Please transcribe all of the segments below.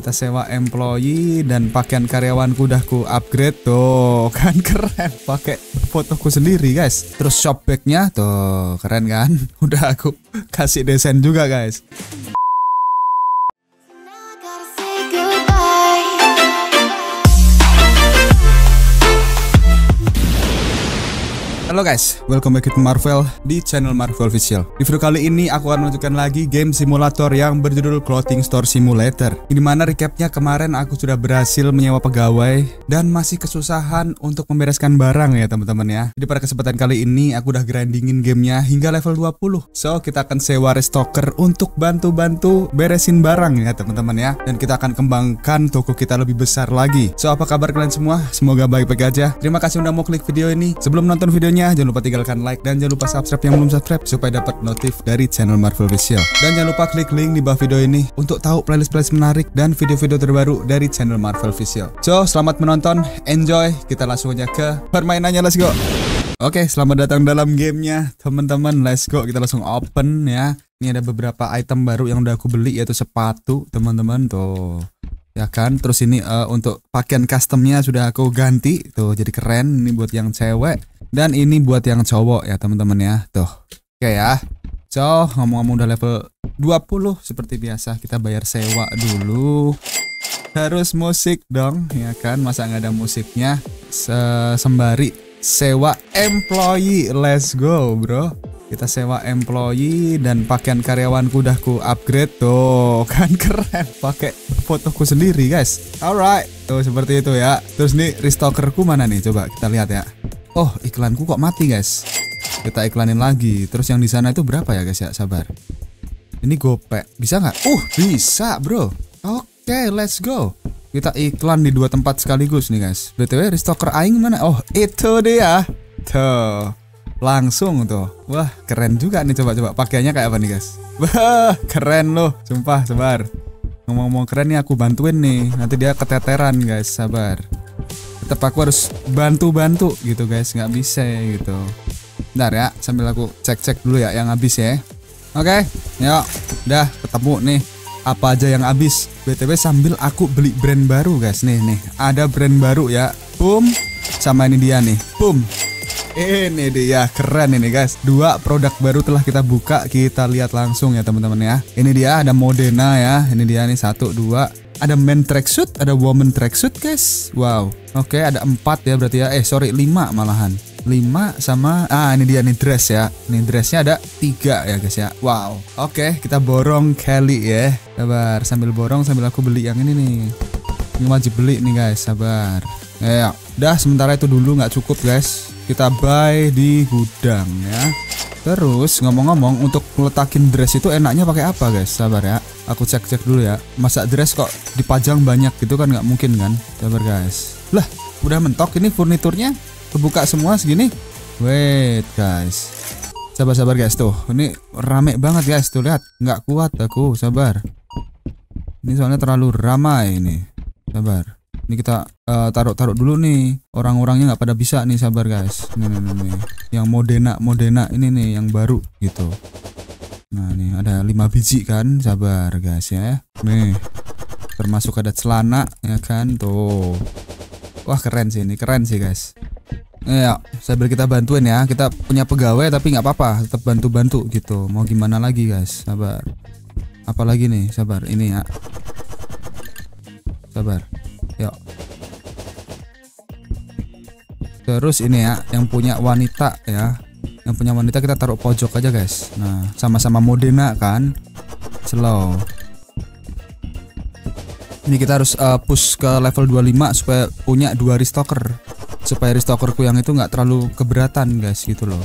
kita sewa employee dan pakaian karyawanku udah ku upgrade tuh. Kan keren. Pakai fotoku sendiri guys. Terus shop bagnya tuh keren kan? Udah aku kasih desain juga guys Halo guys, welcome back to Marvel di channel Marvel Official. Di video kali ini aku akan menunjukkan lagi game simulator yang berjudul Clothing Store Simulator. Di mana recapnya kemarin aku sudah berhasil menyewa pegawai dan masih kesusahan untuk membereskan barang ya teman-teman ya. Jadi pada kesempatan kali ini aku udah grindingin gamenya hingga level 20. So kita akan sewa restocker untuk bantu-bantu beresin barang ya teman-teman ya. Dan kita akan kembangkan toko kita lebih besar lagi. So apa kabar kalian semua? Semoga baik-baik aja. Terima kasih udah mau klik video ini. Sebelum nonton videonya jangan lupa tinggalkan like dan jangan lupa subscribe yang belum subscribe supaya dapat notif dari channel Marvel Official. Dan jangan lupa klik link di bawah video ini untuk tahu playlist-playlist menarik dan video-video terbaru dari channel Marvel Official. So, selamat menonton, enjoy. Kita langsung aja ke permainannya, let's go. Oke, selamat datang dalam gamenya teman-teman. Let's go, kita langsung open ya. Ini ada beberapa item baru yang udah aku beli yaitu sepatu teman-teman tuh ya kan? Terus ini eh, untuk pakaian customnya sudah aku ganti. Tuh jadi keren. Ini buat yang cewek. Dan ini buat yang cowok ya teman-teman ya. Tuh oke ya. So ngomong-ngomong udah level 20 seperti biasa kita bayar sewa dulu. Harus musik dong ya kan? Masa nggak ada musiknya? Se- sembari sewa employee. Let's go bro kita sewa employee dan pakaian karyawanku udah ku upgrade tuh. Kan keren. Pakai fotoku sendiri guys. Alright. Tuh seperti itu ya. Terus nih restockerku mana nih? Coba kita lihat ya. Oh iklanku kok mati guys. Kita iklanin lagi. Terus yang di sana itu berapa ya guys ya? Sabar. Ini gopek. Bisa nggak? Uh bisa bro. Oke let's go. Kita iklan di dua tempat sekaligus nih guys. Btw restocker aing mana? Oh itu dia. Tuh langsung tuh. Wah keren juga nih coba-coba. Pakaiannya kayak apa nih guys? Wah keren loh. Sumpah sabar. Ngomong-ngomong keren nih aku bantuin nih. Nanti dia keteteran guys. Sabar. Tetap aku harus bantu-bantu gitu guys. Nggak bisa gitu. Bentar ya sambil aku cek-cek dulu ya yang habis ya. Oke yuk udah ketemu nih. Apa aja yang habis? Btw sambil aku beli brand baru guys. Nih nih. Ada brand baru ya. Boom. Sama ini dia nih. Boom ini dia keren ini guys. Dua produk baru telah kita buka Kita lihat langsung ya teman-teman ya. Ini dia ada Modena ya. Ini dia nih satu dua. Ada men tracksuit Ada woman tracksuit guys. Wow. Oke ada empat ya berarti ya. Eh sorry lima malahan. 5 sama ah ini dia nih dress ya. Ini dressnya ada tiga ya guys ya. Wow. Oke kita borong Kelly ya. Sabar sambil borong sambil aku beli yang ini nih. Ini wajib beli nih guys. Sabar. Ya udah sementara itu dulu nggak cukup guys kita buy di gudang ya. Terus ngomong-ngomong untuk letakin dress itu enaknya pakai apa guys? Sabar ya. Aku cek-cek dulu ya. Masa dress kok dipajang banyak gitu kan? Nggak mungkin kan? Sabar guys. Lah udah mentok ini furniturnya? Kebuka semua segini? Wait guys. Sabar sabar guys. Tuh ini rame banget guys. Tuh lihat. Nggak kuat aku. Sabar. Ini soalnya terlalu ramai ini. Sabar ini kita eh, taruh-taruh dulu nih orang-orangnya nggak pada bisa nih sabar guys nih, nih, nih, nih. yang modena modena ini nih yang baru gitu nah nih ada 5 biji kan sabar guys ya nih termasuk ada celana ya kan tuh wah keren sih ini keren sih guys Ya, sambil kita bantuin ya. Kita punya pegawai tapi nggak apa-apa, tetap bantu-bantu gitu. Mau gimana lagi guys? Sabar. Apalagi nih, sabar. Ini ya. Sabar. Yuk. Terus ini ya, yang punya wanita ya. Yang punya wanita kita taruh pojok aja guys. Nah, sama-sama Modena kan. Slow. Ini kita harus uh, push ke level 25 supaya punya dua restocker supaya restockerku yang itu nggak terlalu keberatan guys gitu loh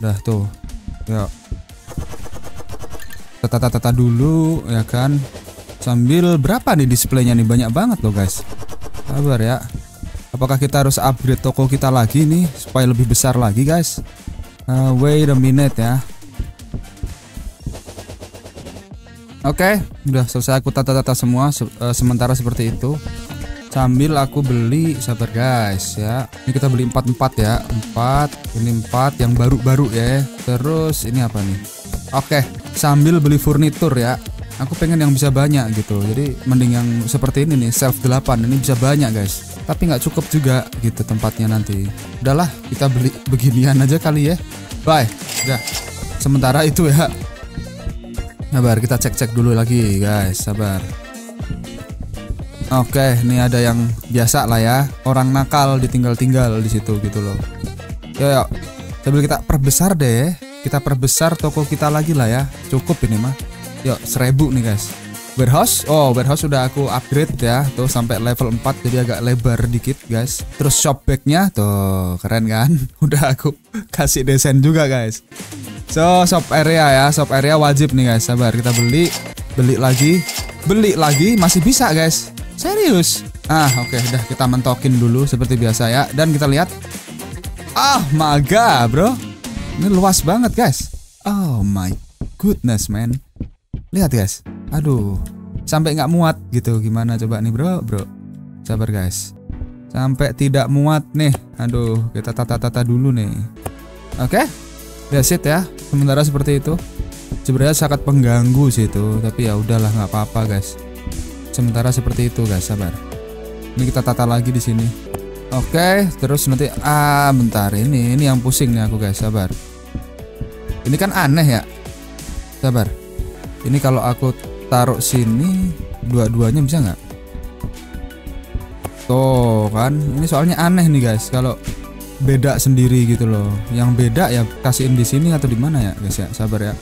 udah tuh ya tata-tata dulu ya kan sambil berapa nih displaynya nih banyak banget loh guys sabar ya apakah kita harus upgrade toko kita lagi nih supaya lebih besar lagi guys Uh, wait a minute ya Oke, udah selesai aku tata-tata semua se- eh, sementara seperti itu. Sambil aku beli sabar guys ya. Ini kita beli 44 ya. 4, ini 4 yang baru-baru ya. Terus ini apa nih? Oke, sambil beli furnitur ya. Aku pengen yang bisa banyak gitu. Jadi mending yang seperti ini nih, self 8 ini bisa banyak guys. Tapi nggak cukup juga gitu tempatnya nanti. Udahlah, kita beli beginian aja kali ya. Bye. Udah. Sementara itu ya. Sabar, kita cek-cek dulu lagi guys. Sabar. Oke, ini ada yang biasa lah ya. Orang nakal ditinggal-tinggal di situ gitu loh. Yo, yo. Sambil kita perbesar deh. Kita perbesar toko kita lagi lah ya. Cukup ini mah. Yuk, seribu nih guys. Warehouse, oh warehouse sudah aku upgrade ya, tuh sampai level 4 jadi agak lebar dikit guys. Terus shop bagnya tuh keren kan? Udah aku kasih desain juga guys. So shop area ya, shop area wajib nih guys. Sabar kita beli, beli lagi, beli lagi masih bisa guys. Serius? Ah oke, udah kita mentokin dulu seperti biasa ya. Dan kita lihat, ah maga bro, ini luas banget guys. Oh my goodness man. Lihat guys, aduh, sampai nggak muat gitu. Gimana coba nih bro, bro? Sabar guys, sampai tidak muat nih. Aduh, kita tata-tata dulu nih. Oke, that's it ya. Sementara seperti itu. Sebenarnya sangat pengganggu sih itu, tapi ya udahlah nggak apa-apa guys. Sementara seperti itu guys, sabar. Ini kita tata lagi di sini. Oke, terus nanti ah bentar ini ini yang pusing nih aku guys, sabar. Ini kan aneh ya. Sabar. Ini kalau aku taruh sini dua-duanya bisa nggak? Tuh kan, ini soalnya aneh nih guys. Kalau beda sendiri gitu loh. Yang beda ya kasihin di sini atau di mana ya guys ya. Sabar ya.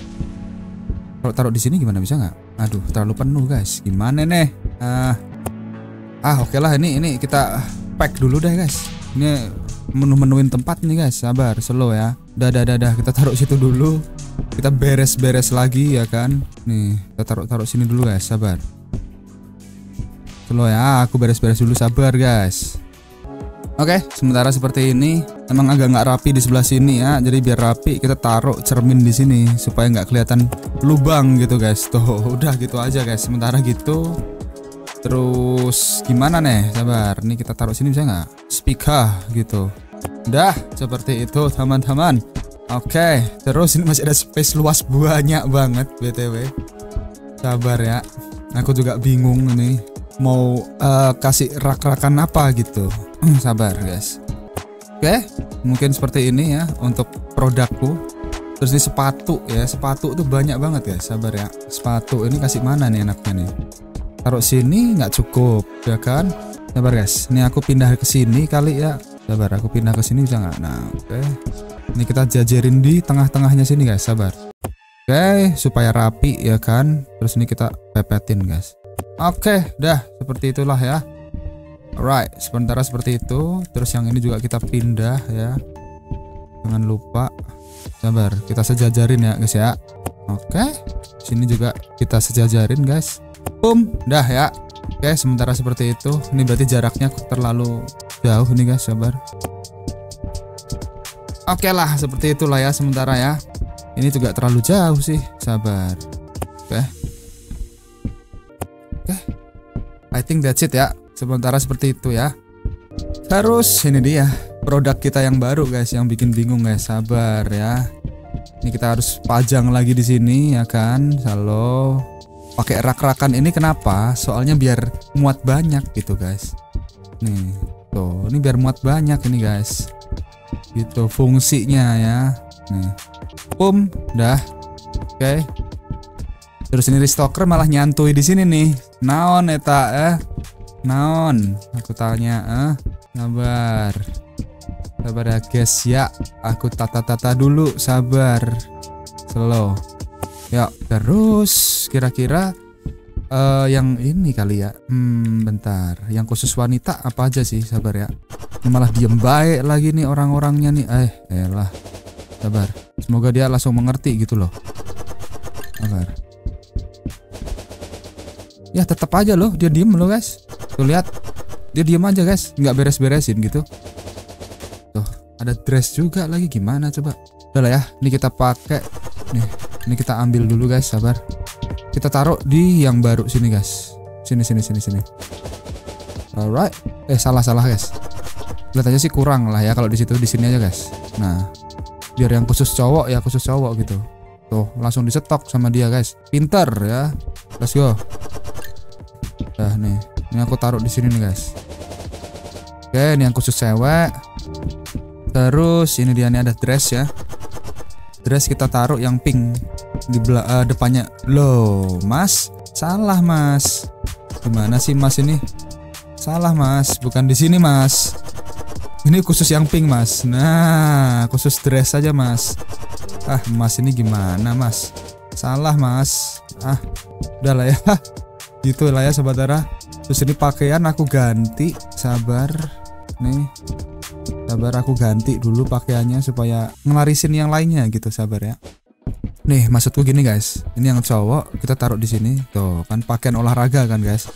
Kalau taruh di sini gimana bisa nggak? Aduh, terlalu penuh guys. Gimana nih? Ah, ah oke lah ini ini kita pack dulu deh guys. Ini menu-menuin tempat nih guys. Sabar, slow ya. Dah, dah, dah, dah. Kita taruh situ dulu. Kita beres-beres lagi ya kan. Nih, kita taruh-taruh sini dulu guys. Sabar. Slow ya. Aku beres-beres dulu. Sabar guys. Oke, sementara seperti ini emang agak nggak rapi di sebelah sini ya. Jadi biar rapi kita taruh cermin di sini supaya nggak kelihatan lubang gitu guys. Tuh, udah gitu aja guys. Sementara gitu. Terus gimana nih? Sabar. Nih kita taruh sini bisa nggak? Speaker gitu. Udah seperti itu teman-teman. Oke, terus ini masih ada space luas banyak banget btw. Sabar ya. Aku juga bingung nih mau eh, kasih rak-rakan apa gitu. Sabar guys. Oke, mungkin seperti ini ya untuk produkku. Terus ini sepatu ya, sepatu tuh banyak banget guys. Sabar ya. Sepatu ini kasih mana nih enaknya nih? Taruh sini nggak cukup, ya kan? Sabar guys. Ini aku pindah ke sini kali ya. Sabar, aku pindah ke sini bisa nggak? Nah, oke. Ini kita jajarin di tengah-tengahnya sini guys. Sabar. Oke, supaya rapi ya kan. Terus ini kita pepetin guys. Oke, dah seperti itulah ya. Alright, sementara seperti itu. Terus yang ini juga kita pindah ya. Jangan lupa. Sabar, kita sejajarin ya guys ya. Oke, sini juga kita sejajarin guys. Boom, dah ya. Oke, sementara seperti itu. Ini berarti jaraknya terlalu jauh nih guys, sabar. Oke lah, seperti itulah ya sementara ya. Ini juga terlalu jauh sih, sabar. Oke. Oke. I think that's it ya. Sementara seperti itu ya. Terus ini dia produk kita yang baru guys, yang bikin bingung guys. Sabar ya. Ini kita harus pajang lagi di sini ya kan. Halo. Pakai rak-rakan ini kenapa? Soalnya biar muat banyak gitu guys. Nih, tuh, ini biar muat banyak ini guys. Gitu fungsinya ya. Nih. Pum, dah. Oke. Terus ini restocker malah nyantui di sini nih. Naon eta eh? Naon? Aku tanya eh. Sabar. Sabar ya guys ya. Aku tata-tata dulu, sabar. Slow. Ya, terus kira-kira eh yang ini kali ya. Hmm, bentar. Yang khusus wanita apa aja sih? Sabar ya. Ini malah diem baik lagi nih orang-orangnya nih. Eh, elah. Sabar. Semoga dia langsung mengerti gitu loh. Sabar. Ya tetap aja loh dia diem loh guys. Tuh lihat. Dia diem aja guys, nggak beres-beresin gitu. Tuh, ada dress juga lagi gimana coba. Udah lah ya, ini kita pakai. Nih, ini kita ambil dulu guys, sabar. Kita taruh di yang baru sini guys. Sini sini sini sini. Alright. Eh salah salah guys. Kelihatannya sih kurang lah ya kalau di situ di sini aja guys. Nah, biar yang khusus cowok ya khusus cowok gitu. Tuh, langsung disetok sama dia guys. Pinter ya. let's go Nah nih, ini aku taruh di sini nih guys. Oke, ini yang khusus cewek. Terus ini dia nih ada dress ya. Dress kita taruh yang pink di eh, depannya. Loh, Mas, salah Mas. Gimana sih Mas ini? Salah Mas, bukan di sini Mas. Ini khusus yang pink Mas. Nah, khusus dress saja Mas. Ah, Mas ini gimana Mas? Salah Mas. Ah, udah lah ya. gitu lah ya saudara terus ini pakaian aku ganti sabar nih sabar aku ganti dulu pakaiannya supaya ngelarisin yang lainnya gitu sabar ya nih maksudku gini guys. Ini yang cowok kita taruh di sini. Tuh kan pakaian olahraga kan guys.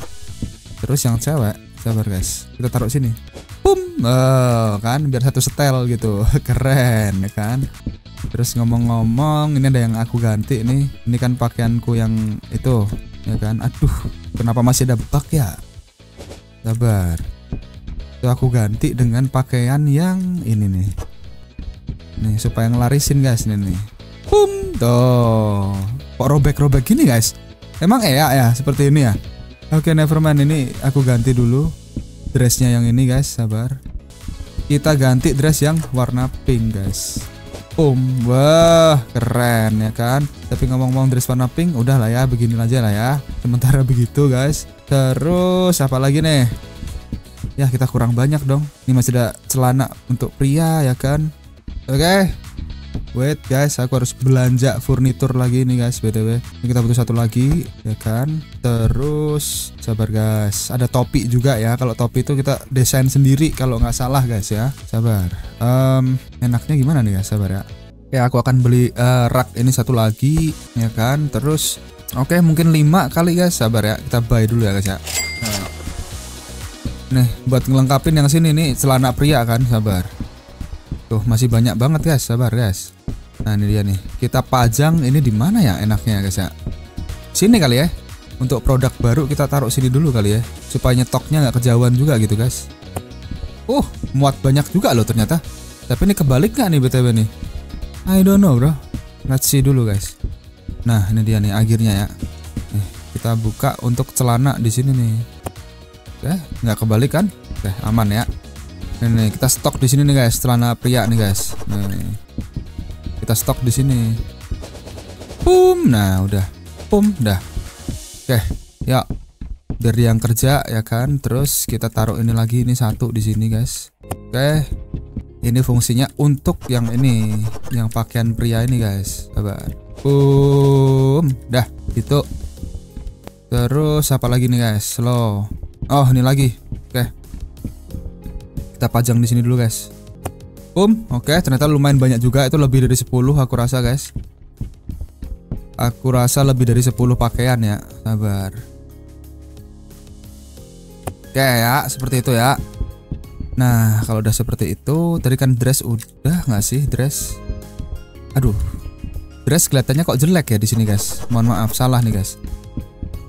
Terus yang cewek sabar guys. Kita taruh sini. Pum! Oh, kan biar satu setel gitu. Keren kan? Terus ngomong-ngomong ini ada yang aku ganti nih. Ini kan pakaianku yang itu ya kan? Aduh kenapa masih ada bug ya? Sabar. Itu aku ganti dengan pakaian yang ini nih. Nih supaya ngelarisin guys ini nih. Pum tuh kok robek-robek gini guys emang ya ya seperti ini ya oke nevermind ini aku ganti dulu dressnya yang ini guys sabar kita ganti dress yang warna pink guys Boom, wah keren ya kan. Tapi ngomong-ngomong dress warna pink, udah lah ya, begini aja lah ya. Sementara begitu guys. Terus apa lagi nih? Ya kita kurang banyak dong. Ini masih ada celana untuk pria ya kan. Oke. Wait guys, aku harus belanja furnitur lagi nih guys btw. Ini kita butuh satu lagi ya kan. Terus sabar guys, ada topi juga ya. Kalau topi itu kita desain sendiri kalau nggak salah guys ya. Sabar. Em, enaknya gimana nih guys? Sabar ya. Ya aku akan beli eh, rak ini satu lagi ya kan. Terus oke mungkin 5 kali guys. Sabar ya. Kita buy dulu ya guys ya. Nah. Nih buat ngelengkapin yang sini nih celana pria kan. Sabar. Tuh masih banyak banget guys. Sabar guys. Nah ini dia nih. Kita pajang ini di mana ya enaknya guys ya? Sini kali ya. Untuk produk baru kita taruh sini dulu kali ya. Supaya nyetoknya nggak kejauhan juga gitu guys. Uh, muat banyak juga loh ternyata. Tapi ini kebalik nggak nih btw nih? I don't know bro. Let's see dulu guys. Nah ini dia nih akhirnya ya. Nih, kita buka untuk celana di sini nih. Oke, nggak kebalik kan? Oke, aman ya. Nih, nih kita stok di sini nih guys, celana pria nih guys. Nih. Kita stok di sini. Pum, nah udah. Pum, dah. Oke, ya. Dia yang kerja ya kan. Terus kita taruh ini lagi ini satu di sini guys. Oke. Ini fungsinya untuk yang ini, yang pakaian pria ini guys. Sabar. Pum, dah gitu. Terus apa lagi nih guys? Slow. Oh, ini lagi. Oke. Kita pajang di sini dulu guys. Pum, oke, ternyata lumayan banyak juga. Itu lebih dari 10 aku rasa, guys. Aku rasa lebih dari 10 pakaian ya. Sabar. Oke ya, seperti itu ya. Nah, kalau udah seperti itu, tadi kan dress udah nggak sih dress? Aduh, dress kelihatannya kok jelek ya di sini guys. Mohon maaf, salah nih guys.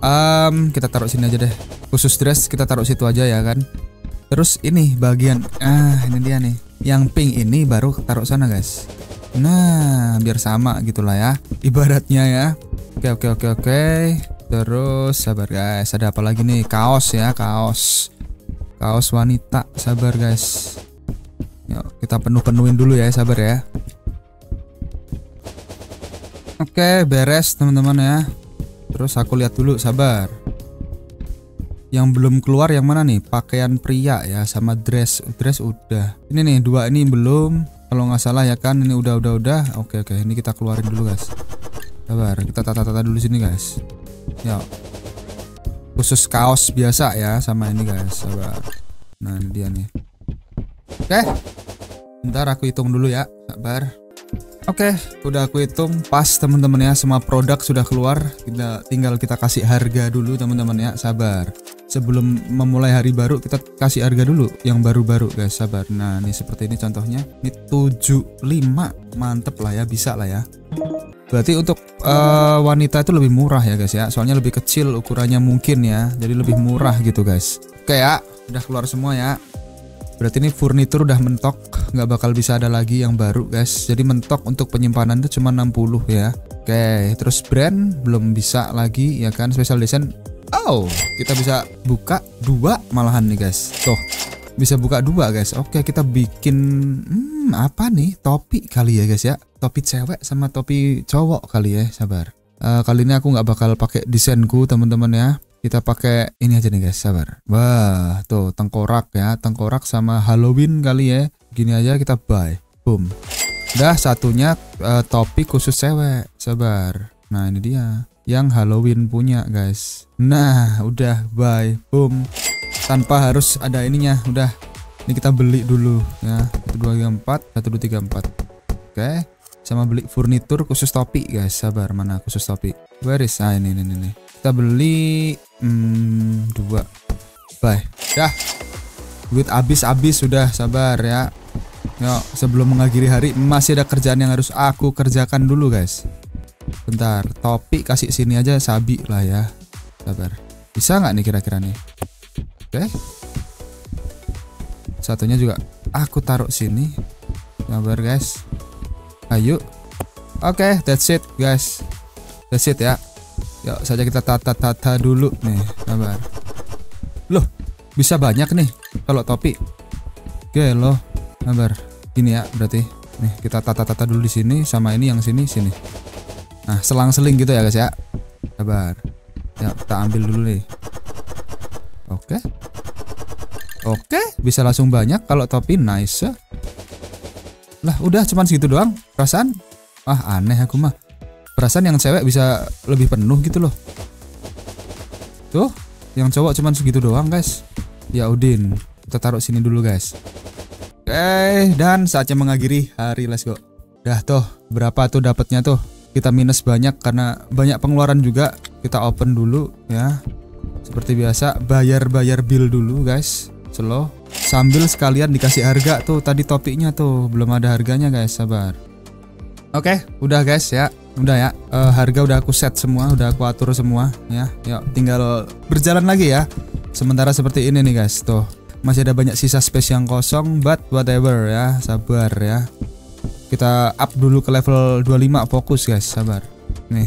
Em, kita taruh sini aja deh. Khusus dress kita taruh situ aja ya kan. Terus ini bagian ah ini dia nih. Yang pink ini baru taruh sana guys. Nah, biar sama gitulah ya. Ibaratnya ya. Oke oke oke oke. Terus sabar guys, ada apa lagi nih? Kaos ya, kaos. Kaos wanita, sabar guys. Yuk, kita penuh-penuhin dulu ya, sabar ya. Oke, beres teman-teman ya. Terus aku lihat dulu, sabar. Yang belum keluar yang mana nih? Pakaian pria ya sama dress. Dress udah. Ini nih dua ini belum. Kalau nggak salah ya kan ini udah udah udah. Oke oke, ini kita keluarin dulu guys. Sabar, kita tata-tata dulu sini guys. Ya. Khusus kaos biasa ya sama ini guys. Sabar. Nah, ini dia nih. Oke. Bentar aku hitung dulu ya. Sabar. Oke, udah aku hitung pas teman-teman ya semua produk sudah keluar. Kita tinggal kita kasih harga dulu teman-teman ya, sabar. Sebelum memulai hari baru kita kasih harga dulu yang baru-baru guys, sabar. Nah, ini seperti ini contohnya. Ini 75. Mantep lah ya, bisa lah ya. Berarti untuk eh, wanita itu lebih murah ya guys ya. Soalnya lebih kecil ukurannya mungkin ya. Jadi lebih murah gitu guys. Oke ya, udah keluar semua ya. Berarti ini furnitur udah mentok, nggak bakal bisa ada lagi yang baru guys. Jadi mentok untuk penyimpanan itu cuma 60 ya. Oke, terus brand belum bisa lagi ya kan special edition. Oh, kita bisa buka dua malahan nih guys. Tuh, bisa buka dua guys. Oke, kita bikin hmm, apa nih? Topi kali ya guys ya. Topi cewek sama topi cowok kali ya. Sabar. Eh, kali ini aku nggak bakal pakai desainku teman-teman ya kita pakai ini aja nih guys sabar wah tuh tengkorak ya tengkorak sama Halloween kali ya gini aja kita buy boom dah satunya uh, topi khusus cewek sabar nah ini dia yang Halloween punya guys. Nah udah buy boom. Tanpa harus ada ininya udah. Ini kita beli dulu ya. 1 2 3 4 1 2 3 4 oke sama beli furnitur khusus topi guys. Sabar mana khusus topi? Where is ah ini ini ini. Kita beli hmm, dua. Bye. Dah. Duit habis-habis sudah sabar ya. Yuk, sebelum mengakhiri hari masih ada kerjaan yang harus aku kerjakan dulu guys bentar topi kasih sini aja sabi lah ya. Sabar. Bisa nggak nih kira-kira nih? Oke. Satunya juga aku taruh sini. Sabar guys. Ayo. Oke that's it guys. That's it ya. Yuk saja kita tata-tata dulu nih, sabar. Loh, bisa banyak nih kalau topi. Oke loh, sabar. Ini ya berarti. Nih kita tata-tata dulu di sini sama ini yang sini sini. Nah selang-seling gitu ya guys ya. Sabar. Ya kita ambil dulu nih. Oke. Oke, bisa langsung banyak kalau topi nice. ya. Lah udah cuman segitu doang. Perasaan ah aneh aku mah perasaan yang cewek bisa lebih penuh gitu loh tuh yang cowok cuman segitu doang guys ya Udin kita taruh sini dulu guys oke dan saatnya mengakhiri hari let's go dah tuh berapa tuh dapatnya tuh kita minus banyak karena banyak pengeluaran juga kita open dulu ya seperti biasa bayar-bayar bill dulu guys slow sambil sekalian dikasih harga tuh tadi topinya tuh belum ada harganya guys sabar Oke, udah guys ya. Udah ya. Eh, harga udah aku set semua, udah aku atur semua ya. Yuk, tinggal berjalan lagi ya. Sementara seperti ini nih guys, tuh. Masih ada banyak sisa space yang kosong, but whatever ya. Sabar ya. Kita up dulu ke level 25 fokus guys, sabar. Nih.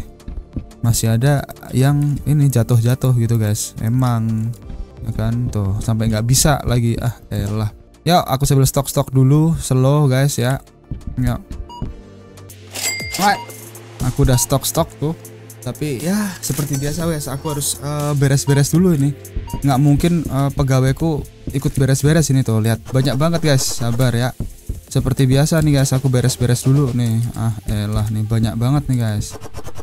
Masih ada yang ini jatuh-jatuh gitu guys. Emang ya kan tuh sampai nggak bisa lagi ah elah. Yuk, aku sambil stok-stok dulu, slow guys ya. Right. Aku udah stok-stok tuh. Tapi ya seperti biasa wes aku harus eh, beres-beres dulu ini. Nggak mungkin eh, pegawaiku ikut beres-beres ini tuh. Lihat banyak banget guys. Sabar ya. Seperti biasa nih guys, aku beres-beres dulu nih. Ah, elah nih banyak banget nih guys.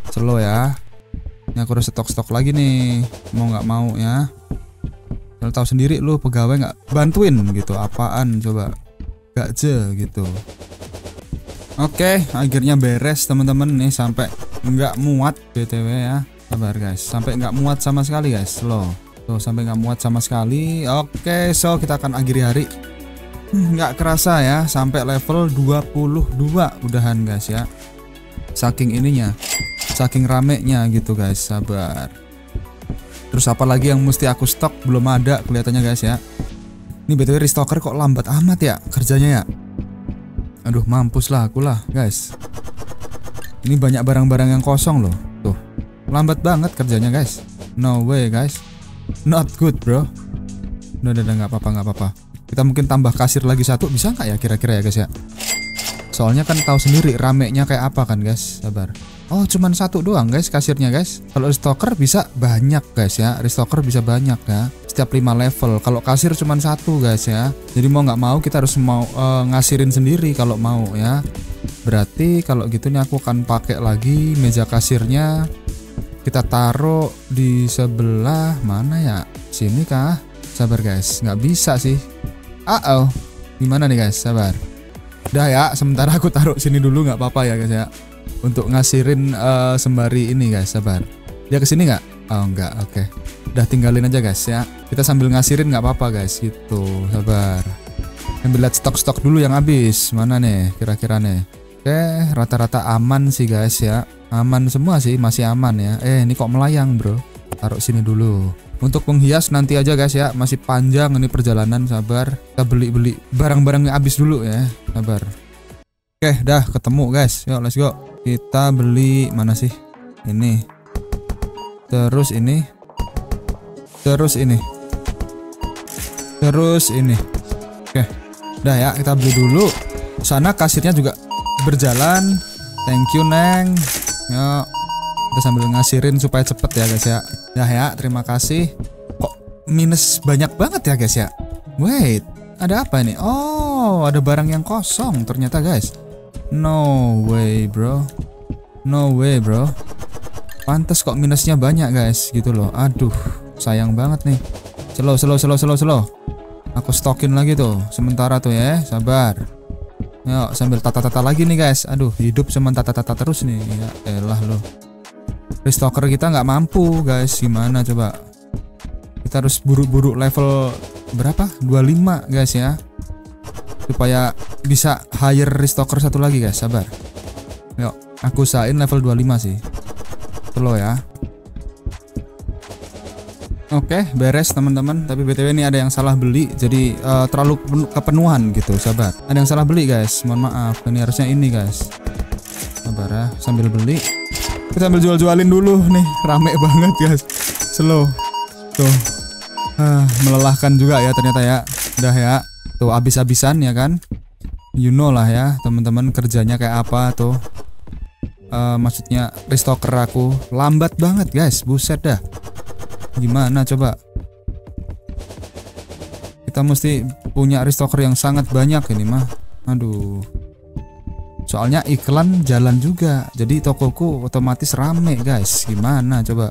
Slow ya. Ini aku harus stok-stok lagi nih. Mau nggak mau ya. Kalau tahu sendiri lu pegawai nggak bantuin gitu. Apaan coba? Gak je gitu. Oke, akhirnya beres teman-teman nih sampai nggak muat btw ya. Sabar guys, sampai nggak muat sama sekali guys, slow. Tuh sampai nggak muat sama sekali. Oke, so kita akan akhiri hari. Nggak kerasa ya, sampai level 22 udahan guys ya. Saking ininya, saking ramenya gitu guys, sabar. Terus apa lagi yang mesti aku stok belum ada kelihatannya guys ya. Ini btw restocker kok lambat amat ya kerjanya ya. Aduh mampus lah aku lah guys Ini banyak barang-barang yang kosong loh Tuh Lambat banget kerjanya guys No way guys Not good bro udah udah, nggak apa-apa nggak apa-apa Kita mungkin tambah kasir lagi satu. Bisa nggak ya kira-kira ya guys ya? Soalnya kan tahu sendiri ramenya kayak apa kan guys. Sabar. Oh cuman satu doang guys kasirnya guys. Kalau restocker bisa banyak guys ya. Restocker bisa banyak ya. Setiap 5 level. Kalau kasir cuman satu guys ya. Jadi mau nggak mau kita harus mau eh, ngasirin sendiri kalau mau ya. Berarti kalau gitu nih aku akan pakai lagi meja kasirnya. Kita taruh di sebelah mana ya? Sini kah? Sabar guys. Nggak bisa sih Uh oh Gimana nih guys? Sabar. Udah ya. Sementara aku taruh sini dulu nggak apa-apa ya guys ya. Untuk ngasirin eh, sembari ini guys. Sabar. Dia ke sini nggak? Oh nggak. Oke. Udah tinggalin aja guys ya. Kita sambil ngasirin nggak apa-apa guys. Gitu. Sabar. Ambil lihat stok-stok dulu yang habis. Mana nih kira-kira nih? Oke rata-rata aman sih guys ya. Aman semua sih masih aman ya. Eh ini kok melayang bro? Taruh sini dulu Untuk penghias nanti aja guys ya, masih panjang ini perjalanan, sabar. Kita beli-beli barang-barangnya habis dulu ya, sabar. Oke, dah ketemu guys. Yuk, let's go. Kita beli mana sih? Ini. Terus ini. Terus ini. Terus ini. Oke. Dah ya, kita beli dulu. Sana kasirnya juga berjalan. Thank you, Neng. Yuk. Kita sambil ngasirin supaya cepet ya guys ya. Dah ya, terima kasih. Kok minus banyak banget ya guys ya? Wait, ada apa ini? Oh, ada barang yang kosong ternyata guys. No way, bro. No way, bro. Pantes kok minusnya banyak guys, gitu loh. Aduh, sayang banget nih. Slow, slow, slow, slow, slow. Aku stokin lagi tuh. Sementara tuh ya, sabar. Yuk, sambil tata-tata lagi nih guys. Aduh, hidup cuma tata-tata terus nih. Ya elah loh. Restocker kita nggak mampu guys. Gimana coba? Kita harus buru-buru level berapa? 25 guys ya. Supaya bisa hire restocker satu lagi guys. Sabar. Yuk, aku usahain level 25 sih. Ya. Oke, beres teman-teman. Tapi btw ini ada yang salah beli, jadi eh, terlalu penu- kepenuhan gitu. Sabar. Ada yang salah beli guys. Mohon maaf. Ini harusnya ini guys. Sabar ya. Sambil beli. Kita sambil jual-jualin dulu nih. Rame banget guys. Slow. Tuh. Ah, melelahkan juga ya ternyata ya. Udah ya. Tuh habis-habisan ya kan. You know lah ya teman-teman kerjanya kayak apa tuh. Eh, maksudnya restocker aku lambat banget guys. Buset dah. Gimana coba? Kita mesti punya restocker yang sangat banyak ini mah. Aduh. Soalnya iklan jalan juga. Jadi tokoku otomatis rame, guys. Gimana coba?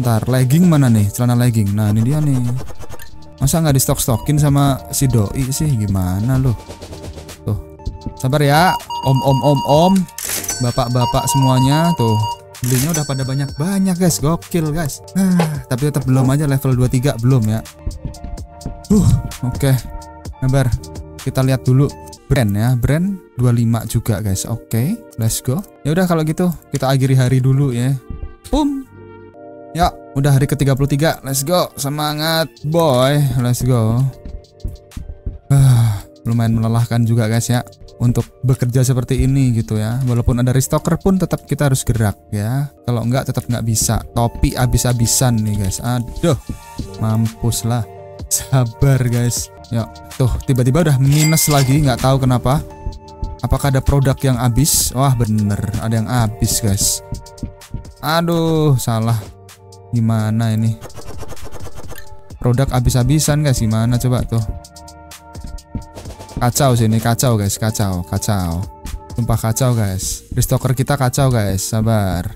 Ntar legging mana nih? Celana legging. Nah, ini dia nih. Masa nggak di stok-stokin sama si doi sih? Gimana loh? Tuh. Sabar ya. Om om om om. Bapak-bapak semuanya tuh belinya udah pada banyak-banyak guys gokil guys ah, tapi tetap belum aja level 23 belum ya uh oke Sabar kita lihat dulu brand ya brand 25 juga guys. Oke let's go. Ya udah kalau gitu kita akhiri hari dulu ya. Pum ya udah hari ke 33 let's go. Semangat boy. Let's go. Ah lumayan melelahkan juga guys ya untuk bekerja seperti ini gitu ya. Walaupun ada restocker pun tetap kita harus gerak ya. Kalau enggak tetap nggak bisa. Topi abis-abisan nih guys. Aduh mampus lah sabar guys. Ya tuh tiba-tiba udah minus lagi nggak tahu kenapa. Apakah ada produk yang habis? Wah bener ada yang habis guys. Aduh salah. Gimana ini? Produk habis-habisan guys. Gimana coba tuh? Kacau sini kacau guys. Kacau kacau. Sumpah kacau guys. Restocker kita kacau guys. Sabar.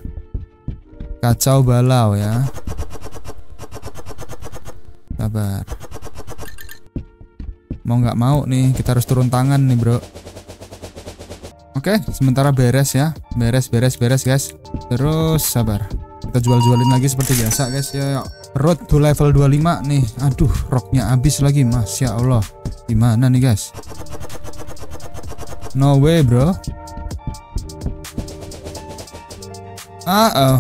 Kacau balau ya. Sabar mau nggak mau nih kita harus turun tangan nih bro. Oke sementara beres ya. Beres beres beres guys. Terus sabar. Kita jual-jualin lagi seperti biasa guys. Ya yuk. road to level 25 nih. Aduh roknya habis lagi masya Allah. Gimana nih guys? No way bro. Ah oh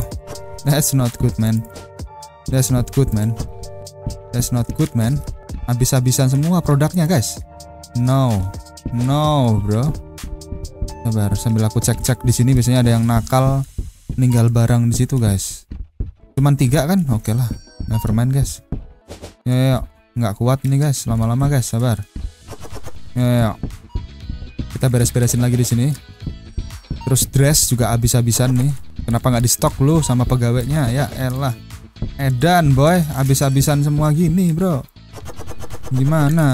that's not good man. That's not good man. That's not good man habis-habisan semua produknya guys. No. No bro. Sabar sambil aku cek-cek di sini biasanya ada yang nakal ninggal barang di situ guys. Cuman tiga kan? Oke lah. Never mind guys. Ya nggak kuat nih guys. Lama-lama guys. Sabar. Ya. kita beres-beresin lagi di sini. Terus dress juga habis-habisan nih. Kenapa nggak di stok lu sama pegawainya? Ya elah. Edan boy. Habis-habisan semua gini bro gimana?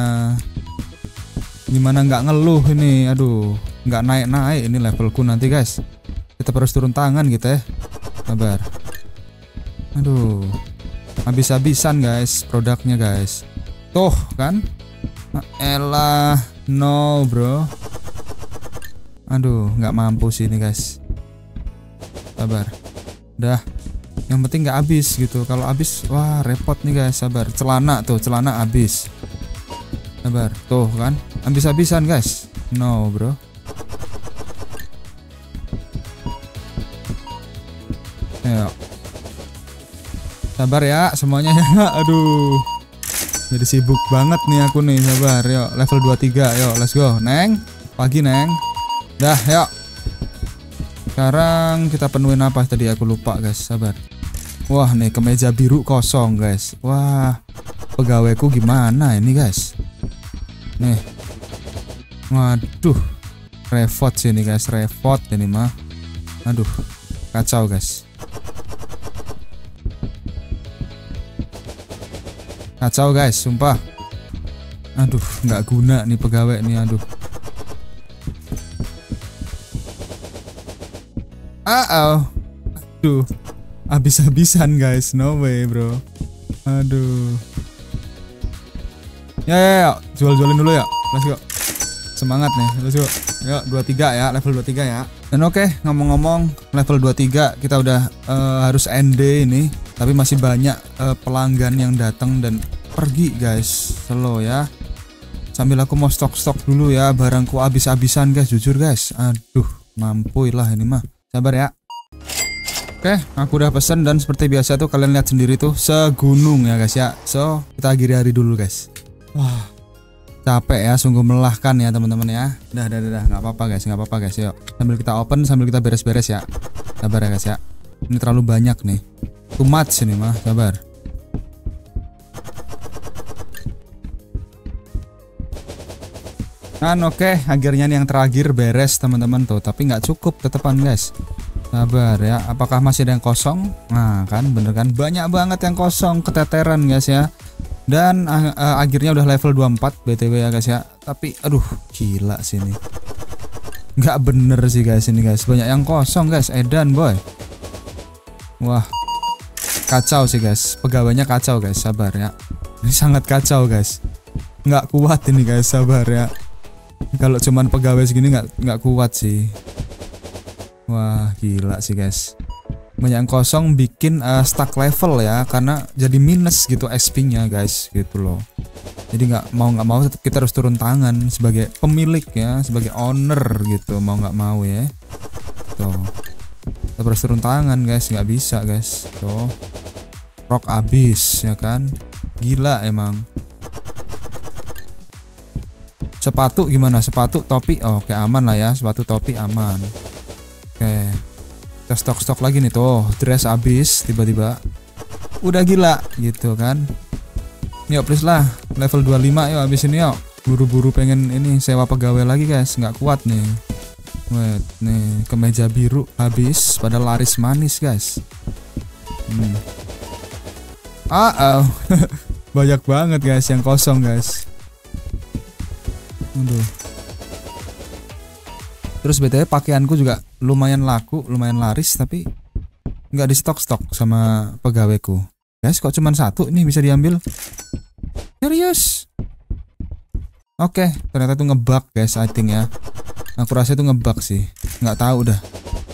Gimana nggak ngeluh ini? Aduh nggak naik-naik ini levelku nanti guys. Kita harus turun tangan gitu ya. Sabar. Aduh habis-habisan guys produknya guys. Tuh kan? Ah, elah no bro. Aduh nggak mampu sih ini guys. Sabar. Dah. Yang penting nggak habis gitu. Kalau habis wah repot nih guys. Sabar. Celana tuh celana habis sabar tuh kan habis-habisan guys no bro Ayo. Sabar ya semuanya ya. Aduh. Jadi sibuk banget nih aku nih, sabar. Yuk, level 23. Yuk, let's go. Neng. Pagi, Neng. Dah, yuk. Sekarang kita penuhin apa tadi aku lupa, guys. Sabar. Wah, nih kemeja biru kosong, guys. Wah. Pegawaiku gimana ini, guys? Nih. Waduh. Repot sih ini, guys. Repot ini mah. Aduh. Kacau, guys. Kacau guys, sumpah. Aduh, nggak guna nih pegawai nih, aduh. Ah, oh. aduh, habis-habisan guys, no way bro. Aduh. Ya, ya, ya, jual-jualin dulu ya. Let's go. Semangat nih, let's go. Yuk, 23 ya, level 23 ya. Dan oke, ngomong-ngomong level 23 kita udah eh, harus ND ini tapi masih banyak eh, pelanggan yang datang dan pergi guys slow ya sambil aku mau stok-stok dulu ya barangku habis-habisan guys jujur guys aduh mampu lah ini mah sabar ya Oke, aku udah pesen dan seperti biasa tuh kalian lihat sendiri tuh segunung ya guys ya. So, kita akhiri hari dulu guys. Wah, capek ya, sungguh melelahkan ya teman-teman ya. Dah, dah, dah, nggak apa-apa guys, nggak apa-apa guys. Yuk, sambil kita open, sambil kita beres-beres ya. Sabar ya guys ya. Ini terlalu banyak nih. Too much ini mah, sabar. Kan oke, akhirnya nih yang terakhir beres teman-teman tuh, tapi nggak cukup tetepan guys. Sabar ya, apakah masih ada yang kosong? Nah kan bener kan, banyak banget yang kosong, keteteran guys ya. Dan ah, akhirnya udah level 24 BTW ya guys ya. Tapi aduh, gila sih ini. Nggak bener sih guys ini guys, banyak yang kosong guys, edan boy. Wah, kacau sih guys, pegawainya kacau guys, sabar ya. Ini sangat kacau guys. Nggak kuat ini guys, sabar ya kalau cuman pegawai segini nggak nggak kuat sih wah gila sih guys banyak yang kosong bikin uh, stuck level ya karena jadi minus gitu XP nya guys gitu loh. Jadi nggak mau nggak mau kita harus turun tangan sebagai pemilik ya sebagai owner gitu mau nggak mau ya. Tuh. Kita harus turun tangan guys nggak bisa guys. Tuh. Rock abis ya kan? Gila emang. Sepatu gimana? Sepatu topi? Oh, oke aman lah ya sepatu topi aman. Oke kita stok stok lagi nih tuh. Dress habis tiba-tiba udah gila gitu kan. Yuk please lah level 25 yuk habis ini yuk. Buru-buru pengen ini sewa pegawai lagi guys. Nggak kuat nih. Wait, nih kemeja biru habis pada laris manis guys. Hmm. ah oh. banyak banget guys yang kosong guys. Aduh. Terus btw pakaianku juga lumayan laku, lumayan laris tapi nggak di stok stok sama pegawaiku. Guys, kok cuma satu ini bisa diambil? Serius? Oke, ternyata tuh ngebug guys, I think ya. Aku rasa itu ngebug sih. Nggak tahu dah.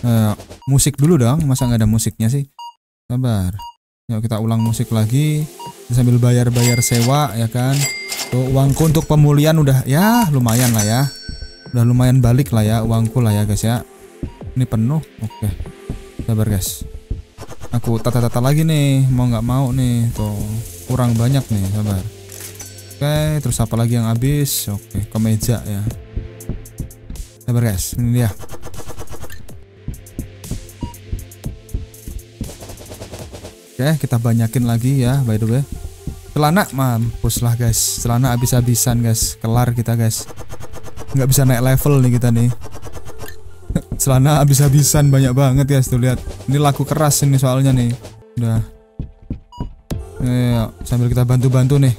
Uh, musik dulu dong, masa nggak ada musiknya sih? Sabar. Yuk kita ulang musik lagi sambil bayar-bayar sewa ya kan. Tuh uangku untuk pemulihan udah ya lumayan lah ya. Udah lumayan balik lah ya uangku lah ya guys ya. Ini penuh. Oke. Sabar guys. Aku tata-tata lagi nih, mau nggak mau nih. Tuh kurang banyak nih, sabar. Oke, terus apa lagi yang habis? Oke, kemeja ya. Sabar guys, ini dia. Oke, kita banyakin lagi ya by the way celana mampus lah guys celana habis-habisan guys kelar kita guys nggak bisa naik level nih kita nih celana habis-habisan banyak banget guys tuh lihat ini laku keras ini soalnya nih udah Ayo, sambil kita bantu-bantu nih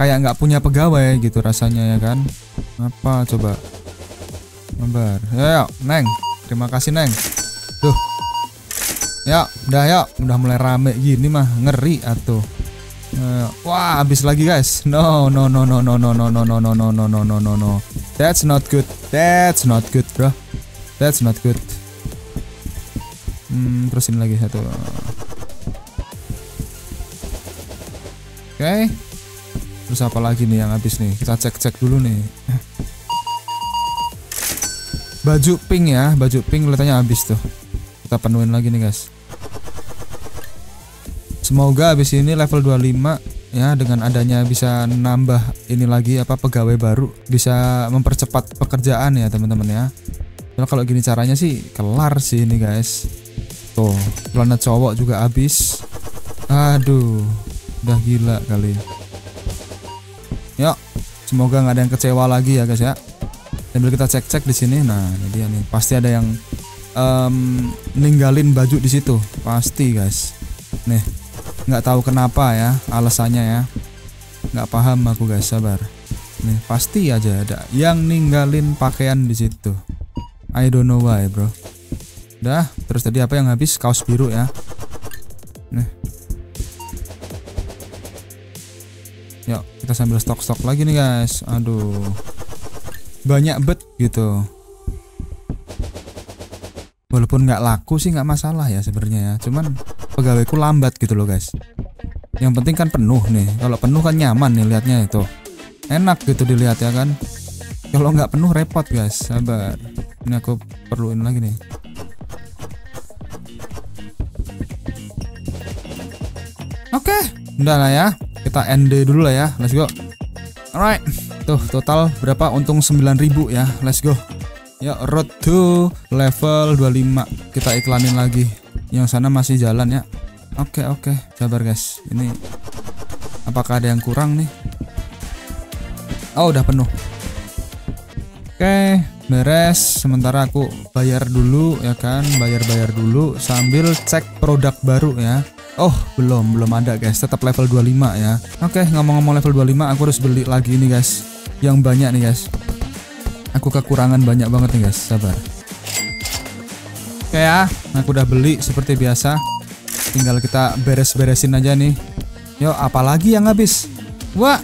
kayak nggak punya pegawai gitu rasanya ya kan apa coba Lembar. Ayo, Neng. Terima kasih, Neng. Tuh, Ya, udah ya, udah mulai rame gini mah ngeri atuh. Uh, wah, habis lagi guys. No, no, no, no, no, no, no, no, no, no, no, no, no, no, no. That's not good. That's not good, bro. That's not good. Hmm, terus ini lagi satu. Oke. Okay. Terus apa lagi nih yang habis nih? Kita cek-cek dulu nih. Baju pink ya, baju pink kelihatannya habis tuh kita penuhin lagi nih guys Semoga habis ini level 25 ya dengan adanya bisa nambah ini lagi apa pegawai baru bisa mempercepat pekerjaan ya teman-teman ya. Soalnya kalau gini caranya sih kelar sih ini guys. Tuh, planet cowok juga habis. Aduh, udah gila kali. Yuk, semoga nggak ada yang kecewa lagi ya guys ya. Sambil kita cek-cek di sini. Nah, ini dia nih. Pasti ada yang em, ninggalin baju di situ. Pasti guys. Nih, nggak tahu kenapa ya alasannya ya. Nggak paham aku guys, sabar. Nih, pasti aja ada yang ninggalin pakaian di situ. I don't know why, bro. Dah, terus tadi apa yang habis? Kaos biru ya. Nih. Yuk, kita sambil stok-stok lagi nih, guys. Aduh. Banyak bet gitu. Walaupun nggak laku sih nggak masalah ya sebenarnya ya. Cuman pegawaiku lambat gitu loh, guys. Yang penting kan penuh nih. Kalau penuh kan nyaman nih liatnya itu. Enak gitu dilihat ya kan. Kalau nggak penuh repot, guys. Sabar. Ini aku perluin lagi nih. Oke, udah lah ya. Kita end dulu lah ya. Let's go. Alright. Tuh, total berapa? Untung 9000 ya. Let's go. Ya, road to level 25. Kita iklanin lagi. Yang sana masih jalan ya. Oke, oke. Sabar guys. Ini apakah ada yang kurang nih? Oh, udah penuh. Oke, beres. Sementara aku bayar dulu ya kan, bayar-bayar dulu sambil cek produk baru ya. Oh, belum, belum ada guys. Tetap level 25 ya. Oke, ngomong-ngomong level 25, aku harus beli lagi nih guys. Yang banyak nih guys. Aku kekurangan banyak banget nih guys. Sabar. Oke ya, aku udah beli seperti biasa. Tinggal kita beres-beresin aja nih. Yo, apalagi yang habis? Wah,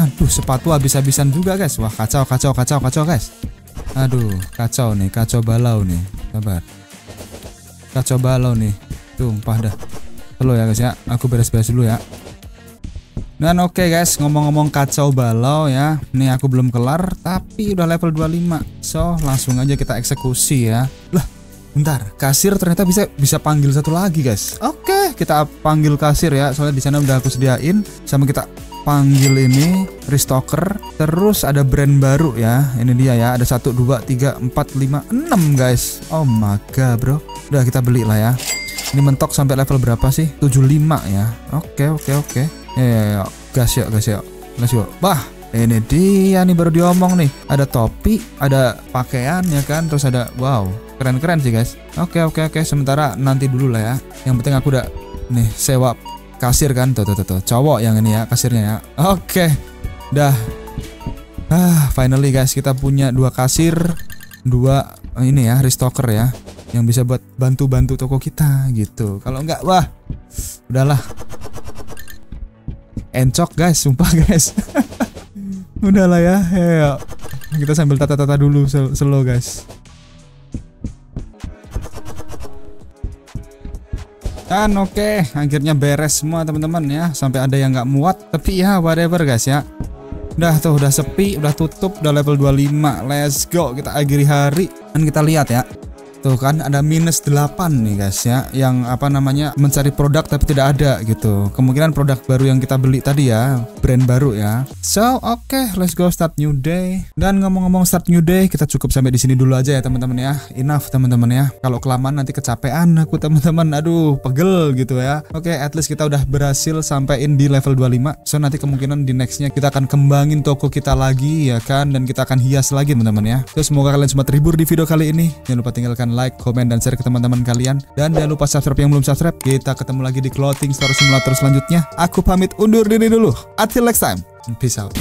Aduh, sepatu habis-habisan juga, guys. Wah, kacau, kacau, kacau, kacau, guys. Aduh, kacau nih, kacau balau nih. Sabar. Kacau balau nih. Tumpah dah. Halo ya, guys ya. Aku beres-beres dulu ya. Dan oke guys, ngomong-ngomong kacau balau ya. Nih aku belum kelar, tapi udah level 25. So, langsung aja kita eksekusi ya. Lah, bentar. Kasir ternyata bisa bisa panggil satu lagi, guys. Oke, kita panggil kasir ya. Soalnya di sana udah aku sediain. Sama kita panggil ini restocker terus ada brand baru ya ini dia ya. Ada 1 2 3 4 5 6 guys. Oh my god bro. Udah kita beli lah ya. Ini mentok sampai level berapa sih? 75 ya. Oke oke oke. Ya. gas yuk gas yuk. Let's go. Bah ini dia nih baru diomong nih. Ada topi ada pakaian ya kan? Terus ada wow keren-keren sih guys. Oke oke oke. Sementara nanti dulu lah ya. Yang penting aku udah nih sewa kasir kan. Tuh tuh tuh, tuh. cowok yang ini ya kasirnya ya. Oke. Dah. Ah finally guys kita punya dua kasir. Dua eh, ini ya restocker ya. Yang bisa buat bantu-bantu toko kita gitu. Kalau enggak wah. Udahlah. Encok guys. Sumpah guys. Udahlah ya. Ya kita sambil tata-tata dulu slow guys Dan oke, akhirnya beres semua teman-teman ya. Sampai ada yang nggak muat, tapi ya whatever guys ya. Udah tuh, udah sepi, udah tutup, udah level 25. Let's go, kita akhiri hari. Dan kita lihat ya. Tuh kan ada minus 8 nih guys ya Yang apa namanya mencari produk tapi tidak ada gitu. Kemungkinan produk baru yang kita beli tadi ya Brand baru ya. So oke okay, let's go start new day. Dan ngomong-ngomong start new day Kita cukup sampai di sini dulu aja ya teman-teman ya. Enough teman-teman ya. Kalau kelamaan nanti kecapean aku teman-teman. Aduh pegel gitu ya. Oke okay, at least kita udah berhasil sampein di level 25 So nanti kemungkinan di nextnya kita akan kembangin toko kita lagi ya kan? Dan kita akan hias lagi teman-teman ya. So semoga kalian semua terhibur di video kali ini. Jangan lupa tinggalkan like, komen, dan share ke teman-teman kalian. Dan jangan lupa subscribe yang belum subscribe. Kita ketemu lagi di Clothing Store Simulator selanjutnya. Aku pamit undur diri dulu. Until next time. Peace out.